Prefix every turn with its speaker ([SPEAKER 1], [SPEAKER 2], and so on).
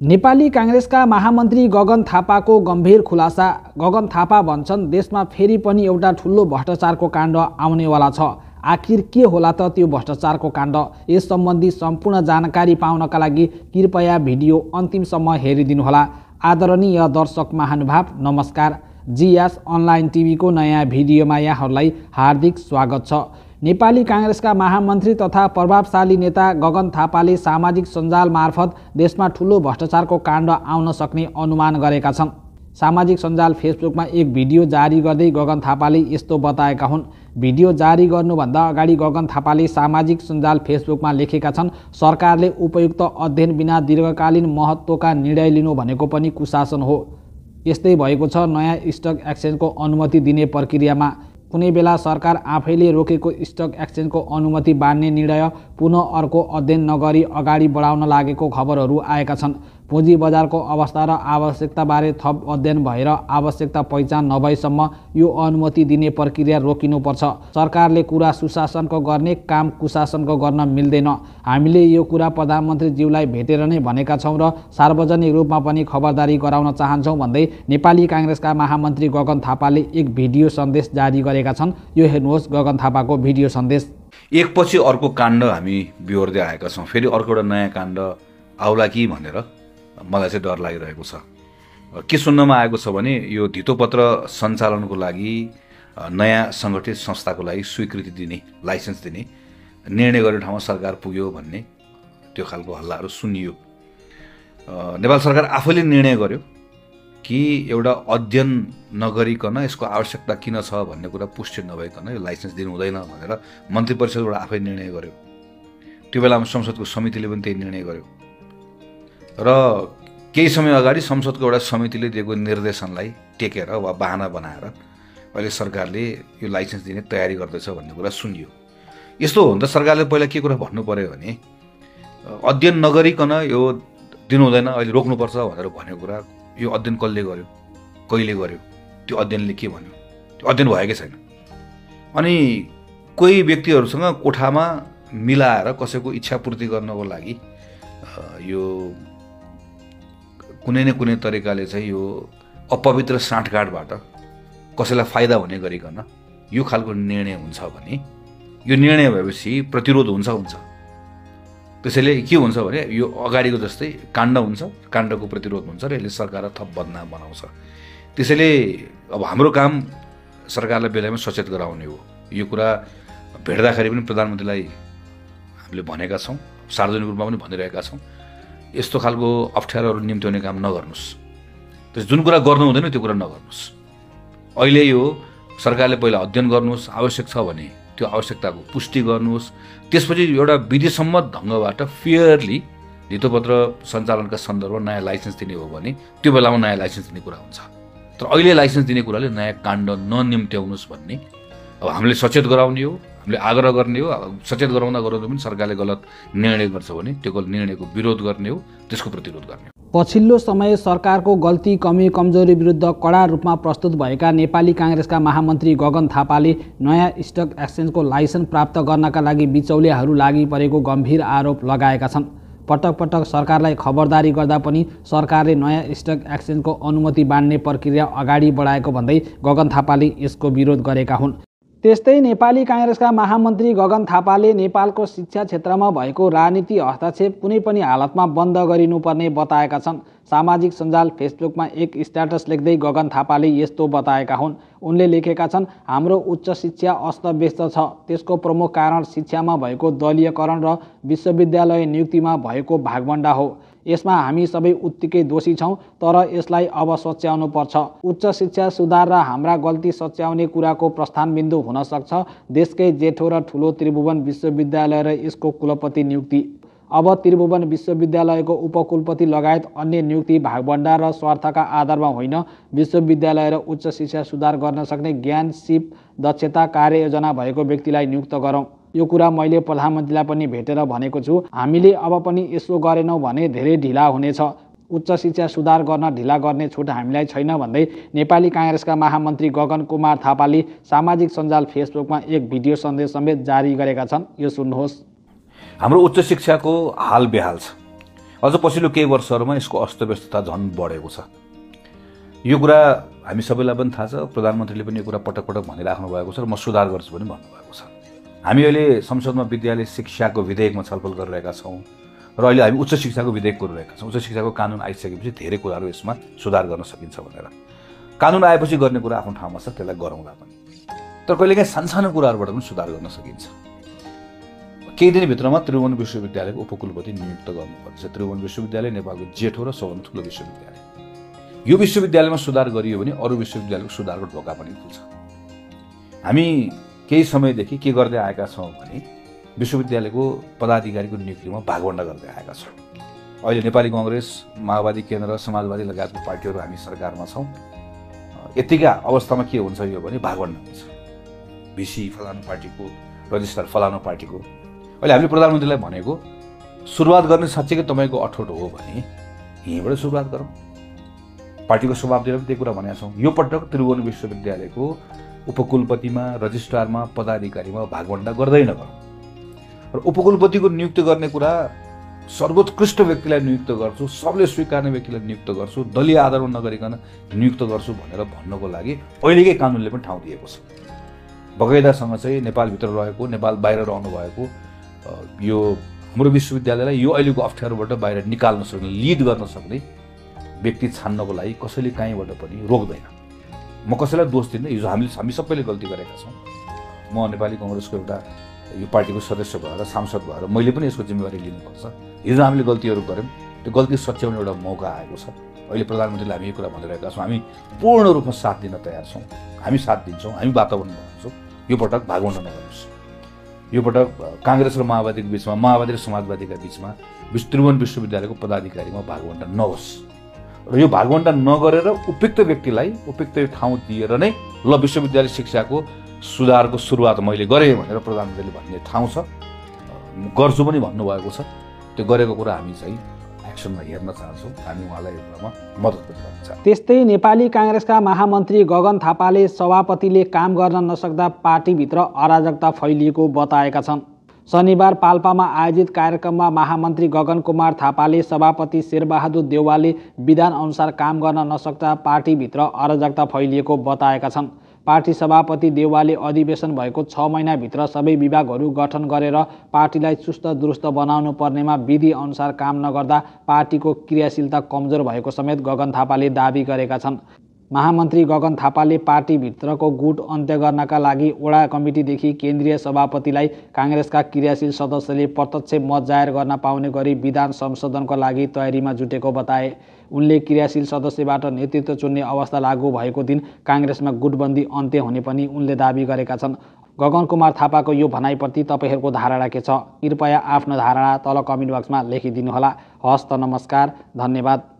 [SPEAKER 1] नेपाली काङ्ग्रेसका महामन्त्री गगन थापाको गम्भीर खुलासा। गगन थापा भन्छन् देशमा फेरि पनि एउटा ठुलो भ्रष्टाचारको काण्ड आउनेवाला छ। आखिर के होला त त्यो भ्रष्टाचारको काण्ड? यस सम्बन्धी सम्पूर्ण जानकारी पाउनका लागि कृपया भिडियो अन्तिमसम्म हेरिदिनुहोला। आदरणीय दर्शक महानुभाव नमस्कार। जियास अनलाइन टिभीको नयाँ भिडियोमा यहाँहरूलाई हार्दिक स्वागत छ। नेपाली काङ्ग्रेसका महामन्त्री तथा प्रभावशाली नेता गगन थापाले सामाजिक सञ्जाल मार्फत देशमा ठुलो भ्रष्टाचारको काण्ड आउन सक्ने अनुमान गरेका छन्। सामाजिक सञ्जाल फेसबुकमा एक भिडियो जारी गर्दै गगन थापाले यस्तो बताएका हुन्। भिडियो जारी गर्नुभन्दा अगाडि गगन थापाले सामाजिक सञ्जाल फेसबुकमा लेखेका छन् सरकारले उपयुक्त अध्ययन बिना दीर्घकालीन महत्त्वका निर्णय लिनु भनेको पनि कुशासन हो। यस्तै भएको छ नयाँ स्टक एक्सचेन्जको अनुमति दिने प्रक्रियामा। कुनै बेला सरकार आफैले रोकेको स्टक एक्सचेन्जको अनुमति बाँड्ने निर्णय पुनः अर्को अध्ययन नगरी अगाडि बढाउन लागेको खबरहरू आएका छन्। पुँजी बजारको अवस्था र आवश्यकताबारे थप अध्ययन भएर आवश्यकता पहिचान नभएसम्म यो अनुमति दिने प्रक्रिया रोकिनुपर्छ। सरकारले कुरा सुशासनको गर्ने काम कुशासनको गर्न मिल्दैन। हामीले यो कुरा प्रधानमन्त्रीज्यूलाई भेटेर नै भनेका छौँ र सार्वजनिक रूपमा पनि खबरदारी गराउन चाहन्छौँ भन्दै नेपाली काङ्ग्रेसका महामन्त्री गगन थापाले एक भिडियो सन्देश जारी गरेका छन्। यो हेर्नुहोस् गगन थापाको भिडियो सन्देश।
[SPEAKER 2] एकपछि अर्को काण्ड हामी बिहोर्दै आएका छौँ। फेरि अर्को एउटा नयाँ काण्ड आउला कि भनेर? मलाई चाहिँ डर लागिरहेको छ। के सुन्नमा आएको छ भने यो धितोपत्र सञ्चालनको लागि नयाँ सङ्गठित संस्थाको लागि स्वीकृति दिने लाइसेन्स दिने निर्णय गर्ने ठाउँमा सरकार पुग्यो भन्ने त्यो खालको हल्लाहरू सुनियो। नेपाल सरकार आफैले निर्णय गर्यो कि एउटा अध्ययन नगरिकन यसको आवश्यकता किन छ भन्ने कुरा पुष्टि नभइकन यो लाइसेन्स दिनु हुँदैन भनेर मन्त्री परिषदबाट आफै निर्णय गर्यो। त्यो बेलामा संसदको समितिले पनि त्यही निर्णय गर्यो। र केही समय अगाडि संसदको एउटा समितिले दिएको निर्देशनलाई टेकेर वा बाहना बनाएर अहिले सरकारले यो लाइसेन्स दिने तयारी गर्दैछ भन्ने कुरा सुनियो। यस्तो हो भने त सरकारले पहिला के कुरा भन्नु पऱ्यो भने अध्ययन नगरिकन यो दिनु हुँदैन अहिले रोक्नुपर्छ भनेर भनेको कुरा यो अध्ययन कसले गर्यो कहिले गर्यो त्यो अध्ययनले के भन्यो त्यो अध्ययन भएकै छैन। अनि कोही व्यक्तिहरूसँग कोठामा मिलाएर कसैको इच्छापूर्ति गर्नको लागि यो कुनै न कुनै तरिकाले चाहिँ यो अपवित्र साँठगाँठबाट कसैलाई फाइदा हुने गरिकन यो खालको निर्णय हुन्छ भने यो निर्णय भएपछि प्रतिरोध हुन्छ हुन्छ। त्यसैले के हुन्छ भने यो अगाडिको जस्तै काण्ड हुन्छ काण्डको प्रतिरोध हुन्छ र यसले सरकारलाई थप बदनाम बनाउँछ। त्यसैले अब हाम्रो काम सरकारलाई बेलामा सचेत गराउने हो। यो कुरा भेट्दाखेरि पनि प्रधानमन्त्रीलाई हामीले भनेका छौँ सार्वजनिक रूपमा पनि भनिरहेका छौँ। यस्तो खालको अप्ठ्यारोहरू निम्त्याउने काम नगर्नुहोस्। त्यस जुन कुरा गर्नु हुँदैन त्यो कुरा नगर्नुहोस्। अहिले यो सरकारले पहिला अध्ययन गर्नुहोस् आवश्यक छ भने त्यो आवश्यकताको पुष्टि गर्नुहोस्। त्यसपछि एउटा विधिसम्मत ढङ्गबाट फेयरली धितोपत्र सञ्चालनका सन्दर्भमा नयाँ लाइसेन्स दिने हो भने त्यो बेलामा नयाँ लाइसेन्स दिने कुरा हुन्छ। तर अहिले लाइसेन्स दिने कुराले नयाँ काण्ड ननिम्त्याउनुहोस् भन्ने अब हामीले सचेत गराउने हो। हामीले आग्रह गर्ने हो सचेत गराउँदा गराउँदा पनि सरकारले गलत निर्णय गर्छ भने त्यो निर्णयको विरोध गर्ने हो त्यसको प्रतिरोध गर्ने
[SPEAKER 1] पछिल्लो समय सरकारको गल्ती कमी कमजोरी विरुद्ध कडा रूपमा प्रस्तुत भएका नेपाली काङ्ग्रेसका महामन्त्री गगन थापाले नयाँ स्टक एक्सचेन्जको लाइसेन्स प्राप्त गर्नका लागि बिचौलियाहरू लागि परेको गम्भीर आरोप लगाएका छन्। पटक पटक सरकारलाई खबरदारी गर्दा पनि सरकारले नयाँ स्टक एक्सचेन्जको अनुमति बाँड्ने प्रक्रिया अगाडि बढाएको भन्दै गगन थापाले यसको विरोध गरेका हुन्। त्यस्तै नेपाली काङ्ग्रेसका महामन्त्री गगन थापाले नेपालको शिक्षा क्षेत्रमा भएको राजनीति हस्तक्षेप कुनै पनि हालतमा बन्द गरिनुपर्ने बताएका छन्। सामाजिक सञ्जाल फेसबुकमा एक स्ट्याटस लेख्दै गगन थापाले यस्तो बताएका हुन्। उनले लेखेका छन् हाम्रो उच्च शिक्षा अस्तव्यस्त छ। त्यसको प्रमुख कारण शिक्षामा भएको दलीयकरण र विश्वविद्यालय नियुक्तिमा भएको भागभण्डा हो। यसमा हामी सबै उत्तिकै दोषी छौँ तर यसलाई अब सच्याउनु पर्छ। उच्च शिक्षा सुधार र हाम्रा गल्ती सच्याउने कुराको प्रस्थान बिन्दु हुन सक्छ। देशकै जेठो र ठुलो त्रिभुवन विश्वविद्यालय र यसको कुलपति नियुक्ति। अब त्रिभुवन विश्वविद्यालयको उपकुलपति लगायत अन्य नियुक्ति भागभण्डा र स्वार्थका आधारमा होइन। विश्वविद्यालय र उच्च शिक्षा सुधार गर्न सक्ने ज्ञान सिप दक्षता कार्ययोजना भएको व्यक्तिलाई नियुक्त गरौँ। यो कुरा मैले प्रधानमन्त्रीलाई पनि भेटेर भनेको छु। हामीले अब पनि यसो गरेनौँ भने धेरै ढिला हुनेछ। उच्च शिक्षा सुधार गर्न ढिला गर्ने छुट हामीलाई छैन भन्दै नेपाली काङ्ग्रेसका महामन्त्री गगन कुमार थापाले सामाजिक सञ्जाल फेसबुकमा एक भिडियो सन्देश समेत जारी गरेका छन्। यो सुन्नुहोस्।
[SPEAKER 2] हाम्रो उच्च शिक्षाको हाल बेहाल छ। अझ पछिल्लो केही वर्षहरूमा यसको अस्तव्यस्तता झन् बढेको छ। यो कुरा हामी सबैलाई पनि थाहा छ। प्रधानमन्त्रीले पनि यो कुरा पटक पटक भनिराख्नु भएको छ र म सुधार गर्छु पनि भन्नुभएको छ। हामी अहिले संसदमा विद्यालय शिक्षाको विधेयकमा छलफल गरिरहेका छौँ र अहिले हामी उच्च शिक्षाको विधेयक गरिरहेका छौँ। उच्च शिक्षाको कानुन आइसकेपछि धेरै कुराहरू यसमा सुधार गर्न सकिन्छ भनेर। कानुन आएपछि गर्ने कुरा आफ्नो ठाउँमा छ त्यसलाई गरौँला पनि। तर कहिलेकाहीँ सानसानो कुराहरूबाट पनि सुधार गर्न सकिन्छ। केही दिनभित्रमा त्रिभुवन विश्वविद्यालयको उपकुलपति नियुक्त गर्नुपर्छ त्रिभुवन विश्वविद्यालय नेपालको जेठो र सबभन्दा ठुलो विश्वविद्यालय। यो विश्वविद्यालयमा सुधार गरियो भने अरू विश्वविद्यालयको सुधारको ढोका पनि खुल्छ। हामी केही समयदेखि के गर्दै आएका छौँ भने विश्वविद्यालयको पदाधिकारीको नियुक्तिमा भागवण्डा गर्दै आएका छौँ। अहिले नेपाली कङ्ग्रेस माओवादी केन्द्र समाजवादी लगायतको पार्टीहरू हामी सरकारमा छौँ। यतिका अवस्थामा के हुन्छ यो भने भागवण्डा हुन्छ। भिसी फलानु पार्टीको रजिस्ट्रार फलानु पार्टीको। अहिले हामीले प्रधानमन्त्रीलाई भनेको सुरुवात गर्ने साँच्चैकै तपाईँको अठोट हो भने यहीँबाट सुरुवात गरौँ। पार्टीको सभापतिले पनि त्यही कुरा भनेका छौँ। यो पटक त्रिभुवन विश्वविद्यालयको उपकुलपतिमा रजिस्ट्रारमा पदाधिकारीमा भागवण्डा गर्दै नगरौँ। र उपकुलपतिको नियुक्ति गर्ने कुरा सर्वोत्कृष्ट व्यक्तिलाई नियुक्त गर्छु सबले स्वीकार्ने व्यक्तिलाई नियुक्त गर्छु दलीय आधारमा नगरिकन नियुक्त गर्छु भनेर भन्नको लागि अहिलेकै कानुनले पनि ठाउँ दिएको छ। बगैदासँग चाहिँ नेपालभित्र रहेको नेपाल बाहिर रहनु भएको यो हाम्रो विश्वविद्यालयलाई यो अहिलेको अप्ठ्यारोबाट बाहिर निकाल्न सक्ने लिड गर्न सक्ने व्यक्ति छान्नको लागि कसैले कहीँबाट पनि रोक्दैन। म कसैलाई दोष दिन्न हिजो हामीले हामी सबैले गल्ती गरेका छौँ। म नेपाली कङ्ग्रेसको एउटा यो पार्टीको सदस्य भएर सांसद भएर मैले पनि यसको जिम्मेवारी लिनुपर्छ। हिजो हामीले गल्तीहरू गऱ्यौँ। त्यो गल्ती सच्याउने एउटा मौका आएको छ। अहिले प्रधानमन्त्रीले हामी यो कुरा भनिरहेका छौँ। हामी पूर्ण रूपमा साथ दिन तयार छौँ। हामी साथ दिन्छौँ। हामी वातावरण बनाउँछौँ। यो पटक भागवण्ड नगर्नुहोस् यो पटक काङ्ग्रेस र माओवादीको बिचमा माओवादी र समाजवादीका बिचमा त्रिभुवन विश्वविद्यालयको पदाधिकारीमा भागवण्डा नहोस्। र यो भागवण्डा नगरेर उपयुक्त व्यक्तिलाई उपयुक्त ठाउँ दिएर नै ल विश्वविद्यालय शिक्षाको सुधारको सुरुवात मैले गरेँ भनेर प्रधानमन्त्रीले भन्ने ठाउँ छ। गर्छु पनि भन्नुभएको छ। त्यो गरेको कुरा हामी चाहिँ एक्सनमा हेर्न चाहन्छौँ। हामी उहाँलाई यो कुरामा मद्दत गर्न
[SPEAKER 1] त्यस्तै नेपाली काङ्ग्रेसका महामन्त्री गगन थापाले सभापतिले काम गर्न नसक्दा पार्टीभित्र अराजकता फैलिएको बताएका छन्। शनिबार पाल्पामा आयोजित कार्यक्रममा महामन्त्री गगन कुमार थापाले सभापति शेरबहादुर देवालले विधानअनुसार काम गर्न नसक्दा पार्टीभित्र अराजकता फैलिएको बताएका छन्। पार्टी सभापति देवालले अधिवेशन भएको छ महिनाभित्र सबै विभागहरू गठन गरेर पार्टीलाई चुस्त दुरुस्त बनाउनु पर्नेमा विधि अनुसार काम नगर्दा पार्टीको क्रियाशीलता कमजोर भएको समेत गगन थापाले दावी गरेका छन्। महामन्त्री गगन थापाले पार्टीभित्रको गुट अन्त्य गर्नका लागि वडा कमिटीदेखि केन्द्रीय सभापतिलाई काङ्ग्रेसका क्रियाशील सदस्यले प्रत्यक्ष मत जाहेर गर्न पाउने गरी विधान संशोधनको लागि तयारीमा जुटेको बताए। उनले क्रियाशील सदस्यबाट नेतृत्व चुन्ने अवस्था लागू भएको दिन काङ्ग्रेसमा गुटबन्दी अन्त्य हुने पनि उनले दावी गरेका छन्। गगन कुमार थापाको यो भनाइप्रति तपाईँहरूको धारणा के छ? कृपया आफ्नो धारणा तल कमेन्ट बक्समा लेखिदिनुहोला। हस्त नमस्कार धन्यवाद।